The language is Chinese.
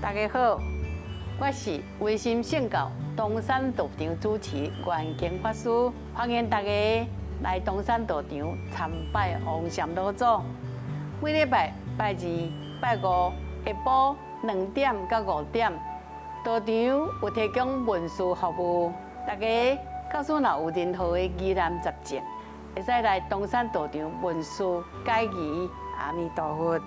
大家好，我是微心信教东山道场主持袁经法师，欢迎大家来东山道场参拜王禅老祖。每礼拜拜二、拜五下晡两点到五点，道场有提供文书服务。大家告诉若有任何的疑难杂症，会使来东山道场文书解疑。阿弥陀佛。